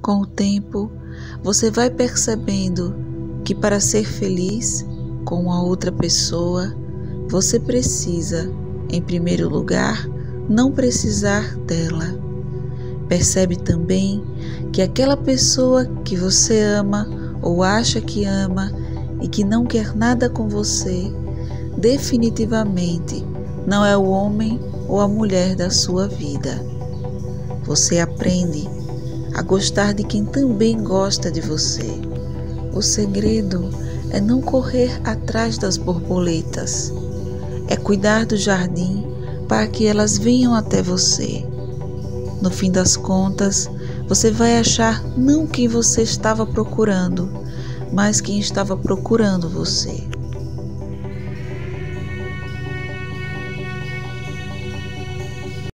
Com o tempo, você vai percebendo que para ser feliz com a outra pessoa, você precisa, em primeiro lugar, não precisar dela. Percebe também que aquela pessoa que você ama ou acha que ama e que não quer nada com você, definitivamente não é o homem ou a mulher da sua vida. Você aprende a gostar de quem também gosta de você. O segredo é não correr atrás das borboletas, é cuidar do jardim para que elas venham até você. No fim das contas, você vai achar não quem você estava procurando, mas quem estava procurando você.